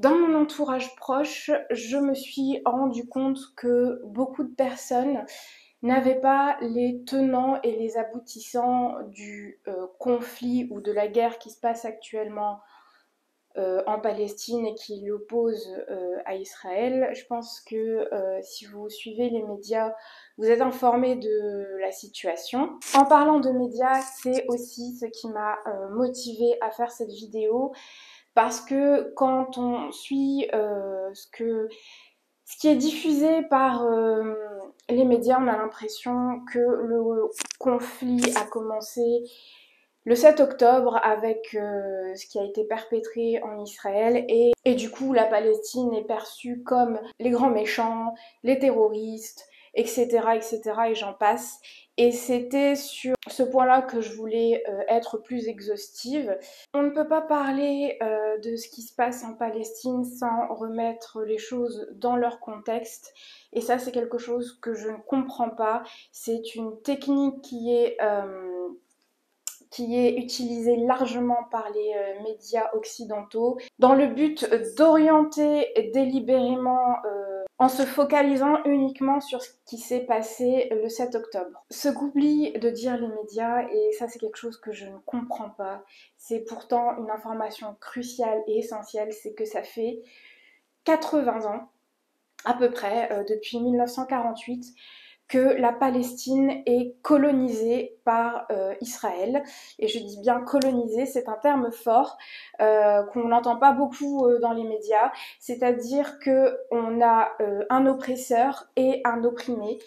Dans mon entourage proche, je me suis rendu compte que beaucoup de personnes n'avaient pas les tenants et les aboutissants du euh, conflit ou de la guerre qui se passe actuellement euh, en Palestine et qui l'oppose euh, à Israël. Je pense que si vous suivez les médias, vous êtes informé de la situation. En parlant de médias, c'est aussi ce qui m'a motivé à faire cette vidéo parce que quand on suit euh, ce, qui est diffusé par euh, les médias, on a l'impression que le conflit a commencé le 7 octobre avec euh, ce qui a été perpétré en Israël et, et du coup la Palestine est perçue comme les grands méchants, les terroristes, etc., etc., et j'en passe. Et c'était sur ce point-là que je voulais euh, être plus exhaustive. On ne peut pas parler euh, de ce qui se passe en Palestine sans remettre les choses dans leur contexte. Et ça, c'est quelque chose que je ne comprends pas. C'est une technique qui est... Euh, qui est utilisée largement par les médias occidentaux dans le but d'orienter délibérément en se focalisant uniquement sur ce qui s'est passé le 7 octobre. Ce qu'oublient de dire les médias, et ça c'est quelque chose que je ne comprends pas, c'est pourtant une information cruciale et essentielle, c'est que ça fait 80 ans, à peu près, euh, depuis 1948, que la Palestine est colonisée par euh, Israël. Et je dis bien colonisée, c'est un terme fort euh, qu'on n'entend pas beaucoup euh, dans les médias. C'est-à-dire que on a un oppresseur et un opprimé.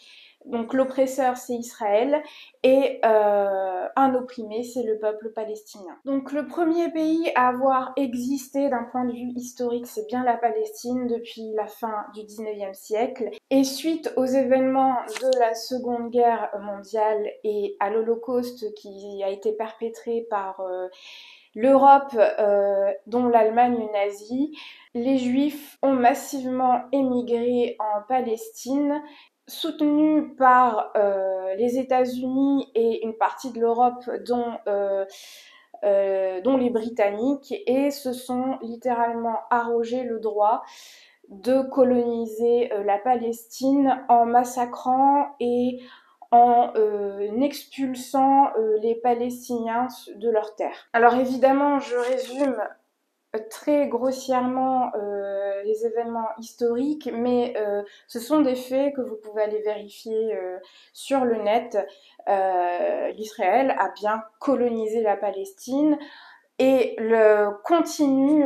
Donc l'oppresseur c'est Israël et euh, un opprimé c'est le peuple palestinien. Donc le premier pays à avoir existé d'un point de vue historique c'est bien la Palestine depuis la fin du 19e siècle et suite aux événements de la Seconde Guerre mondiale et à l'Holocauste qui a été perpétré par euh, l'Europe, euh, dont l'Allemagne nazie, les Juifs ont massivement émigré en Palestine soutenu par euh, les États-Unis et une partie de l'Europe, dont, euh, euh, les Britanniques, et se sont littéralement arrogé le droit de coloniser la Palestine en massacrant et en expulsant les Palestiniens de leurs terres. Alors évidemment, je résume très grossièrement euh, les événements historiques, mais euh, ce sont des faits que vous pouvez aller vérifier euh, sur le net. L'Israël a bien colonisé la Palestine et le continue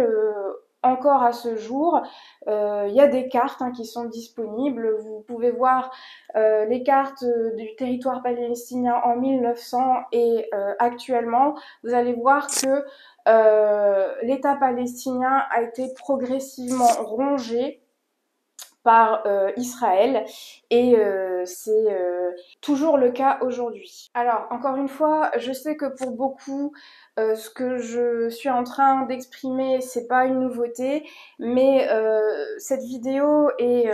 encore à ce jour. Il y a des cartes hein, qui sont disponibles. Vous pouvez voir les cartes du territoire palestinien en 1900 et actuellement. Vous allez voir que l'État palestinien a été progressivement rongé par euh, Israël et euh, c'est toujours le cas aujourd'hui. Alors encore une fois, je sais que pour beaucoup ce que je suis en train d'exprimer c'est pas une nouveauté, mais cette vidéo est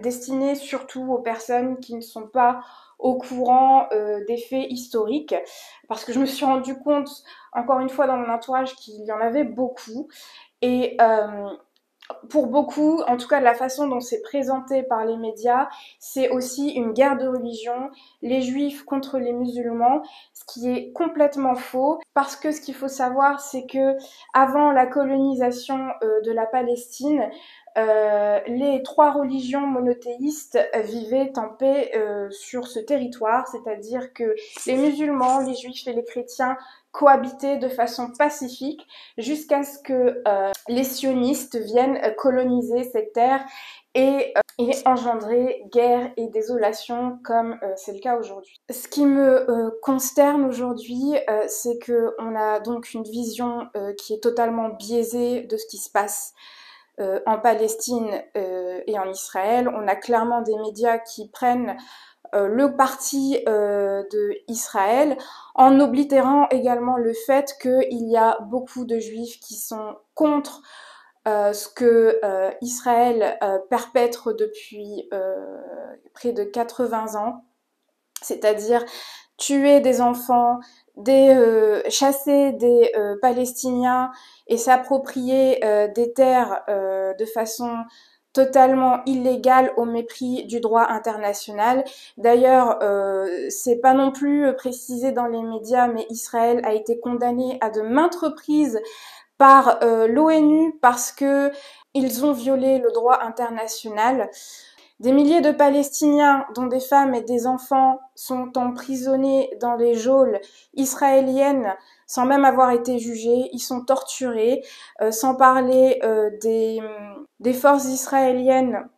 destinée surtout aux personnes qui ne sont pas au courant euh, des faits historiques, parce que je me suis rendu compte, encore une fois, dans mon entourage, qu'il y en avait beaucoup. Et euh, pour beaucoup, en tout cas de la façon dont c'est présenté par les médias, c'est aussi une guerre de religion, les juifs contre les musulmans, ce qui est complètement faux, parce que ce qu'il faut savoir, c'est que avant la colonisation euh, de la Palestine, euh, les trois religions monothéistes vivaient en paix euh, sur ce territoire, c'est-à-dire que les musulmans, les juifs et les chrétiens cohabitaient de façon pacifique jusqu'à ce que euh, les sionistes viennent coloniser cette terre et, engendrer guerre et désolation comme c'est le cas aujourd'hui. Ce qui me consterne aujourd'hui, c'est que on a donc une vision qui est totalement biaisée de ce qui se passe euh, en Palestine euh, et en Israël. On a clairement des médias qui prennent euh, le parti de Israël en oblitérant également le fait qu'il y a beaucoup de juifs qui sont contre ce que Israël perpètre depuis près de 80 ans, c'est-à-dire tuer des enfants des, chasser des Palestiniens et s'approprier des terres de façon totalement illégale au mépris du droit international. D'ailleurs, euh, c'est pas non plus précisé dans les médias, mais Israël a été condamné à de maintes reprises par euh, l'ONU parce que ils ont violé le droit international. Des milliers de Palestiniens, dont des femmes et des enfants, sont emprisonnés dans les geôles israéliennes sans même avoir été jugés. Ils sont torturés, euh, sans parler euh, des, forces israéliennes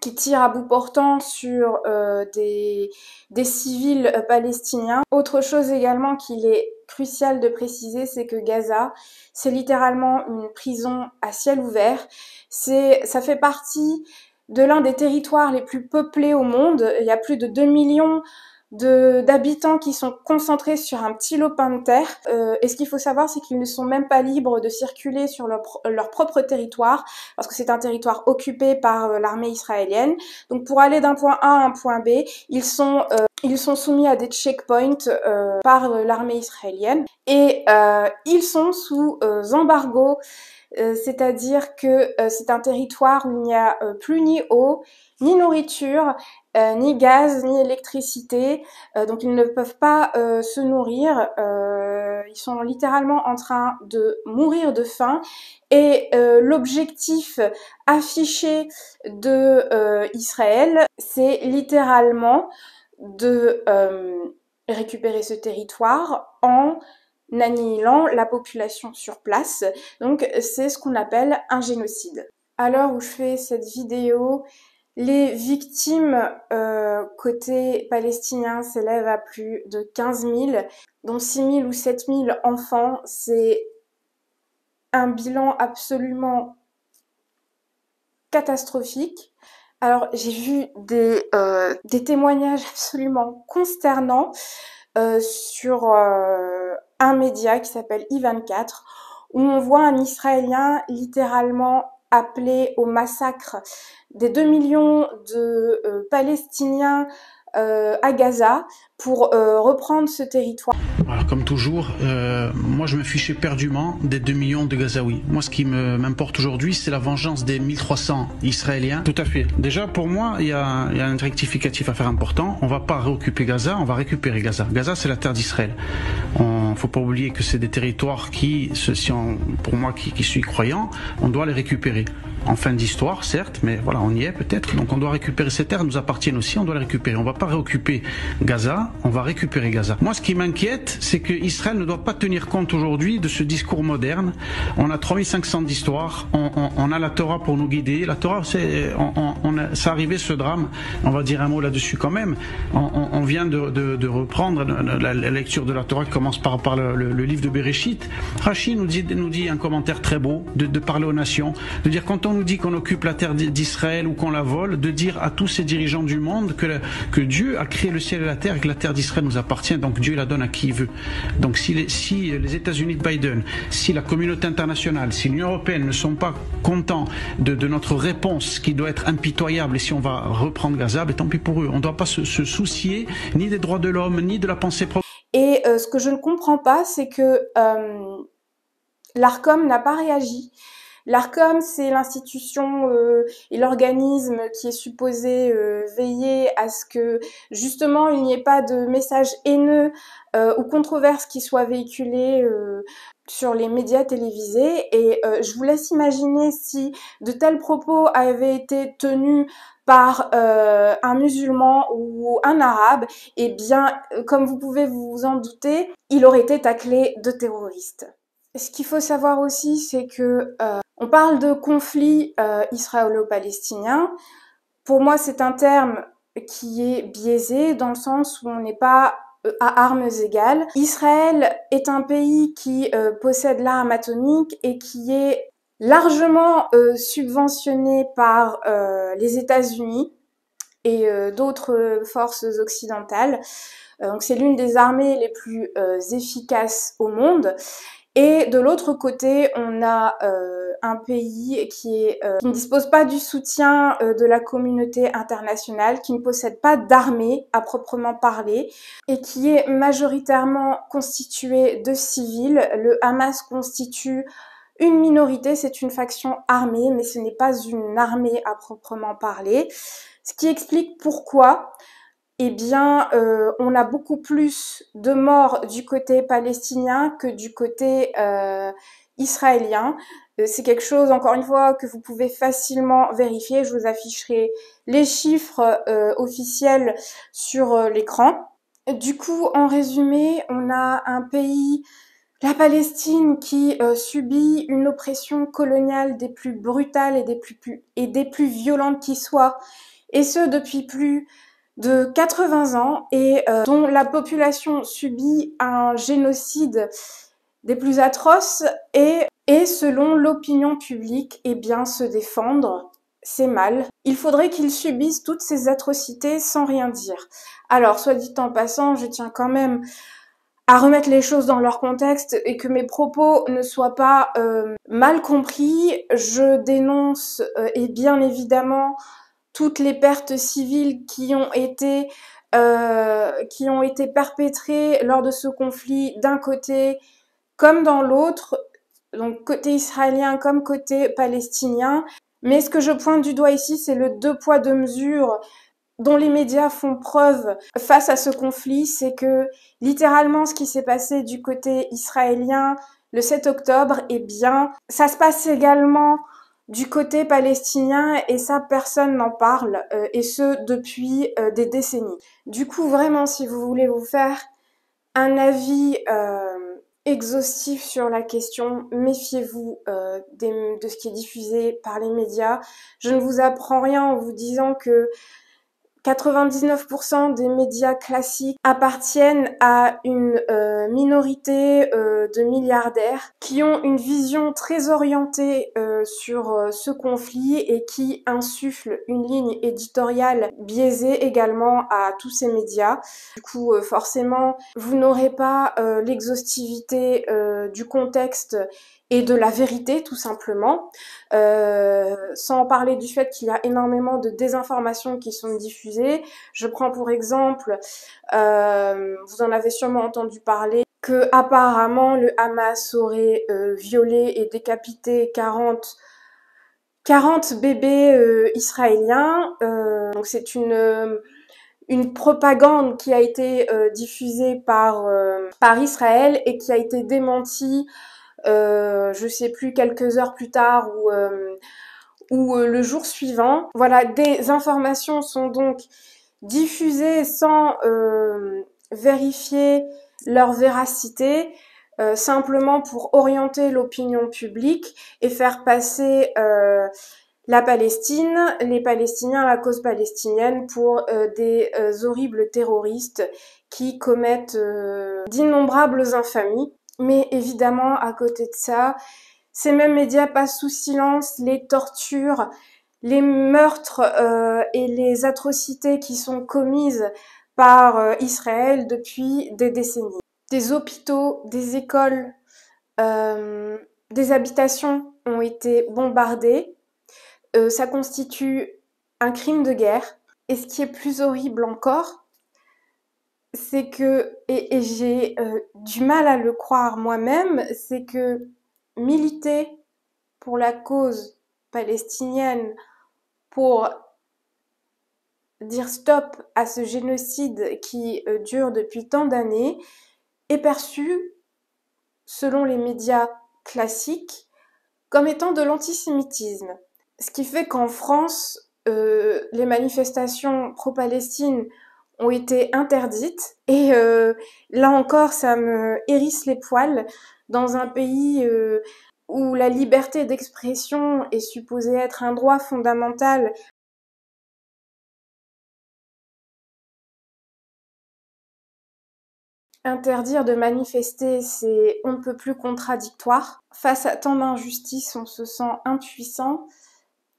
qui tirent à bout portant sur euh, des, des, civils palestiniens. Autre chose également qu'il est crucial de préciser, c'est que Gaza, c'est littéralement une prison à ciel ouvert. C'est, ça fait partie de l'un des territoires les plus peuplés au monde. Il y a plus de 2 millions d'habitants qui sont concentrés sur un petit lopin de terre. Euh, et ce qu'il faut savoir, c'est qu'ils ne sont même pas libres de circuler sur leur, leur propre territoire, parce que c'est un territoire occupé par euh, l'armée israélienne. Donc pour aller d'un point A à un point B, ils sont, euh, ils sont soumis à des checkpoints euh, par l'armée israélienne. Et ils sont sous embargo. Euh, c'est-à-dire que euh, c'est un territoire où il n'y a euh, plus ni eau, ni nourriture, ni gaz, ni électricité, donc ils ne peuvent pas se nourrir, ils sont littéralement en train de mourir de faim, et l'objectif affiché de Israël, c'est littéralement de récupérer ce territoire en annihilant la population sur place. Donc c'est ce qu'on appelle un génocide. À l'heure où je fais cette vidéo, les victimes euh, côté palestinien s'élèvent à plus de 15 000, dont 6 000 ou 7 000 enfants. C'est un bilan absolument catastrophique. Alors j'ai vu des, euh, témoignages absolument consternants euh, sur euh, un média qui s'appelle I24, où on voit un Israélien littéralement appelé au massacre des 2 millions de Palestiniens à Gaza pour euh, reprendre ce territoire. Alors, comme toujours, euh, moi je me fichais perdument des 2 millions de Gazaouis. Moi ce qui m'importe aujourd'hui c'est la vengeance des 1300 Israéliens. Tout à fait. Déjà pour moi il y a, y a un rectificatif à faire important. On va pas réoccuper Gaza, on va récupérer Gaza. Gaza c'est la terre d'Israël. On faut pas oublier que c'est des territoires qui, si on, pour moi qui, qui suis croyant, on doit les récupérer en fin d'histoire, certes, mais voilà, on y est peut-être. Donc on doit récupérer ces terres, nous appartiennent aussi, on doit les récupérer. On va pas réoccuper Gaza, on va récupérer Gaza. Moi, ce qui m'inquiète, c'est que Israël ne doit pas tenir compte aujourd'hui de ce discours moderne. On a 3500 d'histoire, on, on, a la Torah pour nous guider. La Torah, c'est, on, a, ce drame. On va dire un mot là-dessus quand même. On, vient de, reprendre la, lecture de la Torah qui commence par, le, livre de Bereshit. Rachid nous dit, nous dit un commentaire très beau de, parler aux nations, de dire quand on nous dit qu'on occupe la terre d'Israël ou qu'on la vole, de dire à tous ces dirigeants du monde que, que Dieu a créé le ciel et la terre que la terre d'Israël nous appartient, donc Dieu la donne à qui il veut. Donc si les, États-Unis de Biden, si la communauté internationale, si l'Union européenne ne sont pas contents de, notre réponse qui doit être impitoyable et si on va reprendre Gaza, ben tant pis pour eux. On ne doit pas se, se, soucier ni des droits de l'homme, ni de la pensée propre. Et euh, ce que je ne comprends pas, c'est que euh, l'ARCOM n'a pas réagi. L'ARCOM, c'est l'institution euh, et l'organisme qui est supposé euh, veiller à ce que justement il n'y ait pas de messages haineux euh, ou controverses qui soient véhiculés sur les médias télévisés. Et je vous laisse imaginer si de tels propos avaient été tenus par un musulman ou un arabe, eh bien, comme vous pouvez vous en douter, il aurait été taclé de terroriste. Ce qu'il faut savoir aussi, c'est que on parle de conflit euh, israélo-palestinien. Pour moi, c'est un terme qui est biaisé dans le sens où on n'est pas euh, à armes égales. Israël est un pays qui euh, possède l'arme atomique et qui est largement subventionné par les États-Unis et d'autres forces occidentales. donc c'est l'une des armées les plus efficaces au monde. Et de l'autre côté, on a euh, un pays qui, est, euh, qui, ne dispose pas du soutien euh, de la communauté internationale, qui ne possède pas d'armée à proprement parler, et qui est majoritairement constitué de civils. Le Hamas constitue une minorité, c'est une faction armée, mais ce n'est pas une armée à proprement parler. Ce qui explique pourquoi eh bien, euh, on a beaucoup plus de morts du côté palestinien que du côté euh, israélien. Euh, c'est quelque chose, encore une fois, que vous pouvez facilement vérifier. Je vous afficherai les chiffres officiels sur l'écran. Du coup, en résumé, on a un pays, la Palestine, qui subit une oppression coloniale des plus brutales et des plus, et des plus violentes qui soient, et ce depuis plus de 80 ans et euh, dont la population subit un génocide des plus atroces et, selon l'opinion publique, eh bien, se défendre, c'est mal. Il faudrait qu'ils subissent toutes ces atrocités sans rien dire. Alors, soit dit en passant, je tiens quand même à remettre les choses dans leur contexte et que mes propos ne soient pas euh, mal compris. Je dénonce euh, et bien évidemment toutes les pertes civiles qui ont été euh, qui ont été perpétrées lors de ce conflit d'un côté comme dans l'autre, donc côté israélien comme côté palestinien. Mais ce que je pointe du doigt ici, c'est le deux poids deux mesures dont les médias font preuve face à ce conflit, c'est que littéralement ce qui s'est passé du côté israélien le 7 octobre, eh bien, ça se passe également du côté palestinien et ça personne n'en parle euh, et ce depuis euh, des décennies. Du coup vraiment si vous voulez vous faire un avis euh, exhaustif sur la question, méfiez-vous de ce qui est diffusé par les médias. Je ne vous apprends rien en vous disant que 99% des médias classiques appartiennent à une euh, minorité euh, de milliardaires qui ont une vision très orientée euh, sur ce conflit et qui insufflent une ligne éditoriale biaisée également à tous ces médias. Du coup, forcément, vous n'aurez pas l'exhaustivité du contexte et de la vérité tout simplement, euh, sans parler du fait qu'il y a énormément de désinformations qui sont diffusées. Je prends pour exemple, euh, vous en avez sûrement entendu parler, que apparemment le Hamas aurait euh, violé et décapité 40 40 bébés israéliens. donc c'est une une propagande qui a été diffusée par par Israël et qui a été démentie je sais plus, quelques heures plus tard ou, euh, euh, le jour suivant. Voilà, des informations sont donc diffusées sans vérifier leur véracité. simplement pour orienter l'opinion publique et faire passer la Palestine, les Palestiniens, la cause palestinienne pour des horribles terroristes qui commettent d'innombrables infamies. Mais évidemment, à côté de ça, ces mêmes médias passent sous silence les tortures, les meurtres euh, et les atrocités qui sont commises par euh, Israël depuis des décennies. Des hôpitaux, des écoles, euh, des habitations ont été bombardées. ça constitue un crime de guerre. Et ce qui est plus horrible encore, c'est que, et, j'ai euh, du mal à le croire moi-même, c'est que militer pour la cause palestinienne, pour dire stop à ce génocide qui euh, dure depuis tant d'années, est perçu, selon les médias classiques, comme étant de l'antisémitisme. Ce qui fait qu'en France, euh, les manifestations pro-Palestine ont été interdites. Et euh, là encore, ça me hérisse les poils dans un pays euh, où la liberté d'expression est supposée être un droit fondamental. Interdire de manifester, c'est on ne peut plus contradictoire. Face à tant d'injustices, on se sent impuissant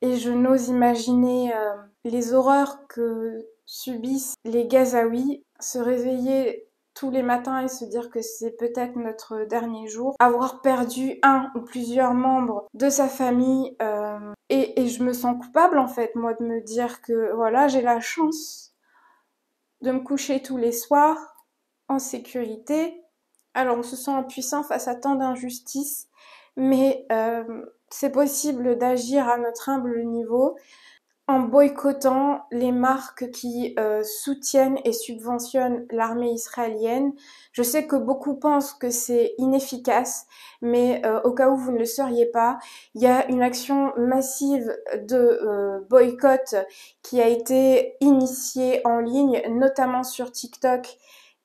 et je n'ose imaginer euh, les horreurs que subissent les Gazaouis, se réveiller tous les matins et se dire que c'est peut-être notre dernier jour. Avoir perdu un ou plusieurs membres de sa famille euh, et, je me sens coupable en fait, moi, de me dire que voilà, j'ai la chance de me coucher tous les soirs en sécurité. Alors on se sent impuissant face à tant d'injustices, mais euh, c'est possible d'agir à notre humble niveau en boycottant les marques qui euh, soutiennent et subventionnent l'armée israélienne. Je sais que beaucoup pensent que c'est inefficace, mais euh, au cas où vous ne le seriez pas, il y a une action massive de euh, boycott qui a été initiée en ligne, notamment sur TikTok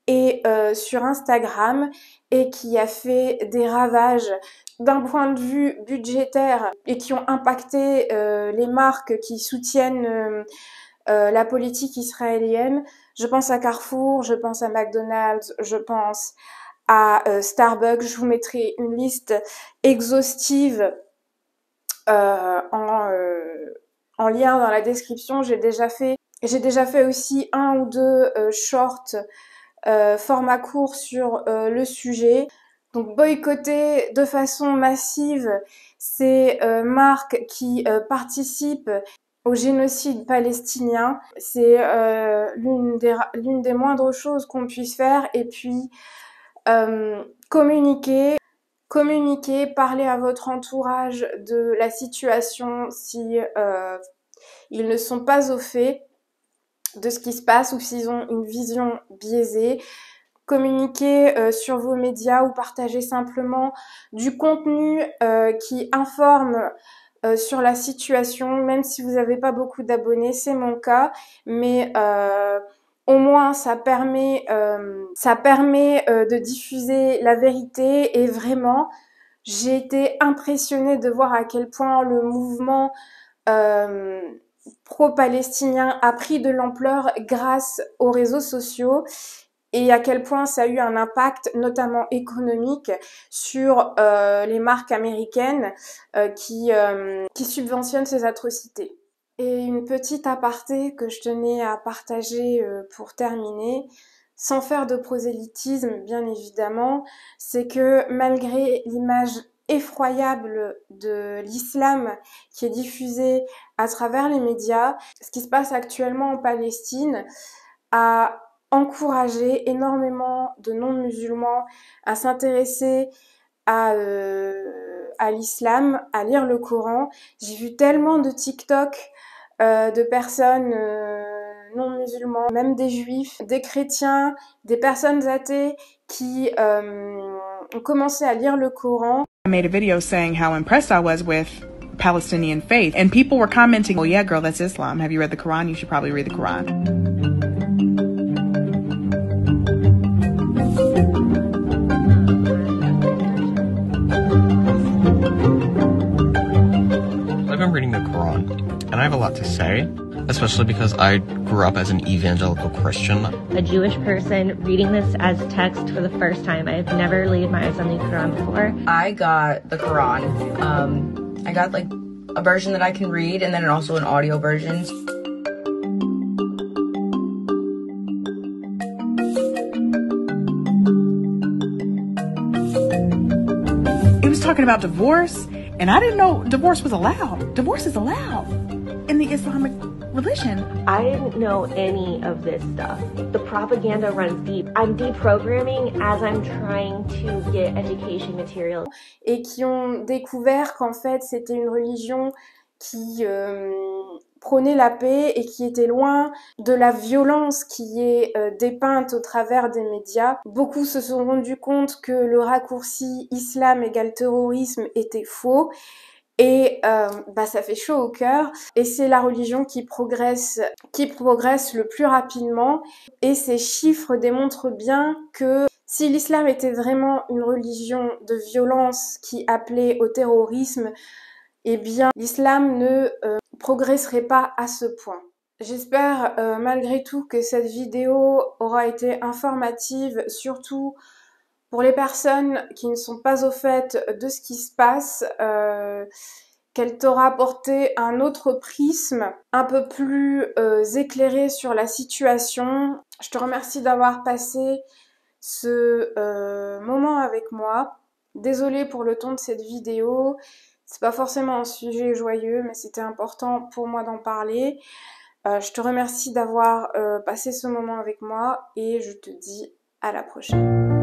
et sur Instagram, et qui a fait des ravages d'un point de vue budgétaire et qui ont impacté euh, les marques qui soutiennent euh, euh, la politique israélienne. Je pense à Carrefour, je pense à McDonald's, je pense à Starbucks. Je vous mettrai une liste exhaustive en, en, lien dans la description. J'ai déjà fait, j'ai déjà fait aussi un ou deux shorts format court sur le sujet. Donc boycotter de façon massive ces euh, marques qui euh, participent au génocide palestinien, c'est euh, l'une des, des, moindres choses qu'on puisse faire. Et puis communiquer, communiquer, parler à votre entourage de la situation si ils ne sont pas au fait de ce qui se passe ou s'ils ont une vision biaisée communiquer euh, sur vos médias ou partager simplement du contenu euh, qui informe euh, sur la situation, même si vous n'avez pas beaucoup d'abonnés, c'est mon cas, mais au moins ça permet, ça permet de diffuser la vérité. Et vraiment j'ai été impressionnée de voir à quel point le mouvement pro-palestinien a pris de l'ampleur grâce aux réseaux sociaux et à quel point ça a eu un impact, notamment économique, sur euh, les marques américaines euh, qui, euh, qui subventionnent ces atrocités. Et une petite aparté que je tenais à partager pour terminer, sans faire de prosélytisme bien évidemment, c'est que malgré l'image effroyable de l'islam qui est diffusée à travers les médias, ce qui se passe actuellement en Palestine a encourager énormément de non-musulmans à s'intéresser à, euh, l'islam, à lire le Coran. J'ai vu tellement de TikTok euh, de personnes euh, non musulmans, même des juifs, des chrétiens, des personnes athées qui ont commencé à lire le Coran. I made a video saying how impressed I was with Palestinian faith and people were commenting, "Oh yeah, girl, that's Islam. Have you read the Quran? You should probably read the Quran." I've been reading the Quran, and I have a lot to say, especially because I grew up as an evangelical Christian. A Jewish person reading this as text for the first time. I've never laid my eyes on the Quran before. I got the Quran. Um, I got like a version that I can read, and then also an audio version. It was talking about divorce and I didn't know divorce was allowed. Divorce is allowed in the Islamic religion. I didn't know any of this stuff. The propaganda runs deep. I'm deprogramming as I'm trying to get education material. Et qui ont découvert qu'en fait c'était une religion qui euh, prônait la paix et qui était loin de la violence qui est euh, dépeinte au travers des médias. Beaucoup se sont rendus compte que le raccourci islam égale terrorisme était faux. Et euh, bah, ça fait chaud au cœur. Et c'est la religion qui progresse, qui progresse le plus rapidement. Et ces chiffres démontrent bien que si l'islam était vraiment une religion de violence qui appelait au terrorisme, eh bien l'islam ne euh, progresserait pas à ce point. J'espère euh, malgré tout que cette vidéo aura été informative, surtout pour les personnes qui ne sont pas au fait de ce qui se passe, euh, qu'elle t'aura apporté un autre prisme un peu plus euh, éclairé sur la situation. Je te remercie d'avoir passé ce euh, moment avec moi. Désolée pour le ton de cette vidéo. C'est pas forcément un sujet joyeux, mais c'était important pour moi d'en parler. Je te remercie d'avoir passé ce moment avec moi et je te dis à la prochaine.